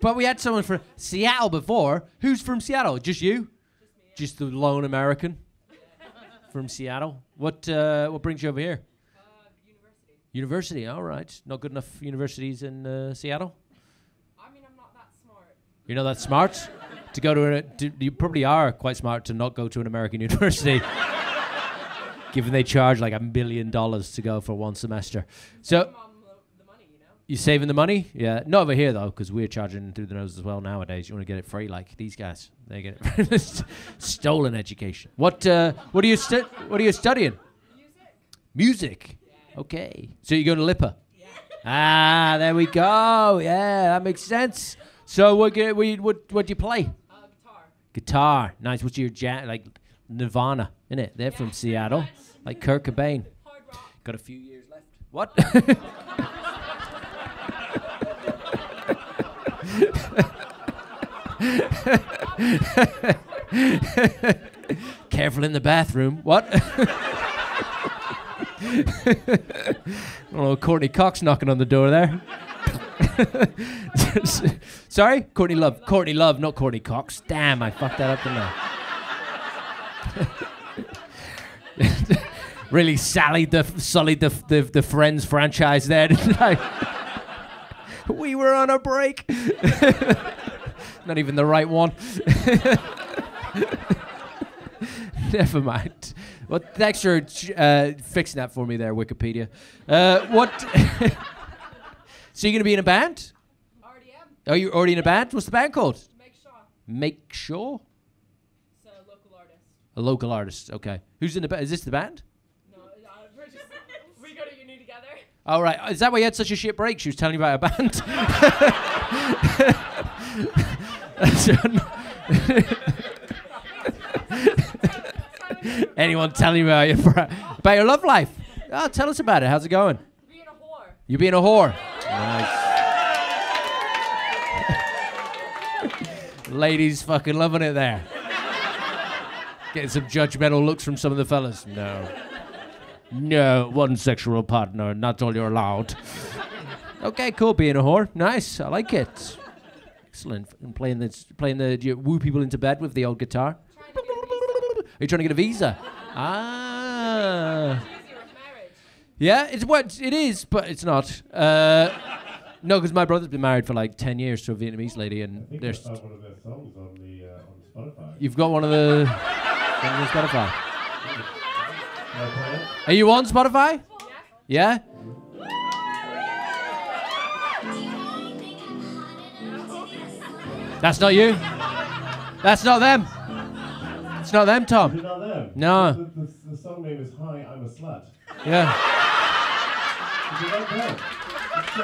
But we had someone from Seattle before. Who's from Seattle? Just you? Just the lone American from Seattle. What uh, what brings you over here? University. University, all right. Not good enough universities in uh, Seattle. I mean, I'm not that smart. You're not that smart to go to, a, to. You probably are quite smart to not go to an American university, given they charge like a million dollars to go for one semester. So I'm on the, the money, you saving the money? Yeah. Not over here though, because we're charging through the nose as well nowadays. You want to get it free, like these guys. They get it stolen education. What uh, What are you stu- What are you studying? Music. Music. Okay. So you're going to LIPA? Ah, there we go. Yeah, that makes sense. So what what you- what what do you play? Uh, guitar. Guitar. Nice. What's your jazz like Nirvana, isn't it? They're from Seattle. Like Kurt Cobain. Hard rock. Got a few years left. What? Careful in the bathroom. What? oh, Courtney Cox knocking on the door there. Sorry? Courtney Love. Courtney Love, not Courtney Cox. Damn, I fucked that up, didn't I? really sallied the sullied the, the the Friends franchise there, we were on a break. Not even the right one. Never mind. Well, thanks for uh, fixing that for me there, Wikipedia. Uh, what? so you're gonna be in a band? Already am. Are you already in a band? What's the band called? Make sure. Make sure. It's a local artist. A local artist. Okay. Who's in the band? Is this the band? No, uh, we're just. we go to uni together. All right. Is that why you had such a shit break? She was telling you about a band. Anyone telling you about your about your love life? Oh, tell us about it. How's it going? Being a whore. You being a whore? Nice. Ladies fucking loving it there. Getting some judgmental looks from some of the fellas. No. No, one sexual partner, not all you're allowed. okay, cool, being a whore. Nice, I like it. Excellent. And playing the playing the you woo people into bed with the old guitar. Trying to get a visa. Are you trying to get a visa? Ah. It's easier with marriage. Yeah, it's what it is, but it's not. Uh, no, because my brother's been married for like ten years to a Vietnamese lady, and think there's I found one of their songs on the uh, you've got one of the on Spotify. Can I play it? Are you on Spotify? Yeah. That's not you. That's not them. It's not them, Tom. it not them? No. The, the, the song name is Hi, I'm a Slut. Yeah. Is it not them? It's so.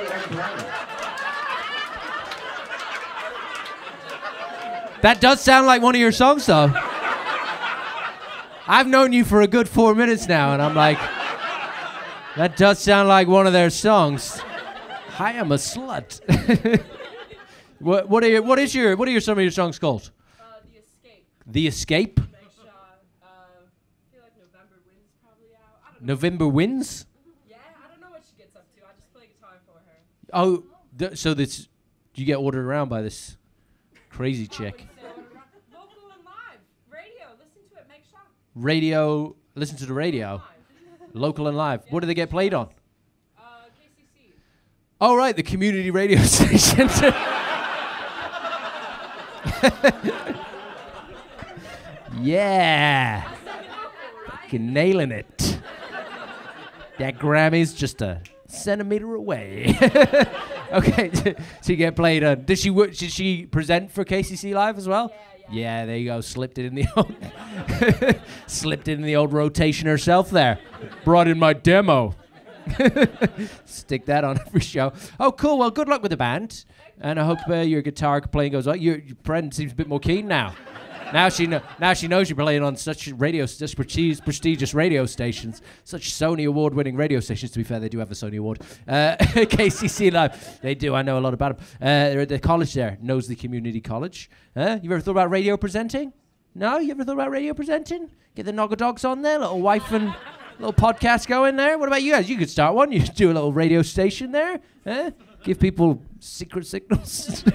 That does sound like one of your songs, though. I've known you for a good four minutes now, and I'm like, that does sound like one of their songs. Hi, I'm a slut. what, what are your, what is your what are your some of your songs called? Uh, the Escape. The Escape, Make sure. Uh, I feel like November Wind's probably out. I don't know. November Winds. Yeah, I don't know what she gets up to. I just play guitar for her. Oh, th- so this you get ordered around by this crazy chick. Local and live. Radio. Listen to it. Make sure. Radio, listen to the radio, local and live. What do they get played on? Uh, KCC. Oh right, the community radio station. yeah, fucking nailing it. That Grammy's just a centimeter away. okay, so you get played. On. Did she wo- did she present for KCC Live as well? Yeah, yeah. Yeah, there you go. Slipped it in the old, slipped it in the old rotation herself. There, brought in my demo. Stick that on every show. Oh, cool. Well, good luck with the band, and I hope uh, your guitar playing goes well. Your, your friend seems a bit more keen now. Now she know, now she knows you're playing on such radio, such prestigious, prestigious radio stations, such Sony award-winning radio stations. To be fair, they do have a Sony award. Uh, KCC Live, they do. I know a lot about them. Uh, they're at the college there, Knowsley Community College. Huh? You ever thought about radio presenting? No, you ever thought about radio presenting? Get the Nogga Dogs on there, little wife and little podcast going there. What about you guys? You could start one. You do a little radio station there. Huh? Give people secret signals.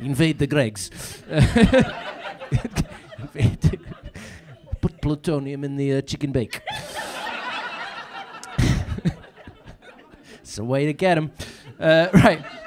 Invade the Greggs. Put plutonium in the uh, chicken bake. it's a way to get them. Uh, right.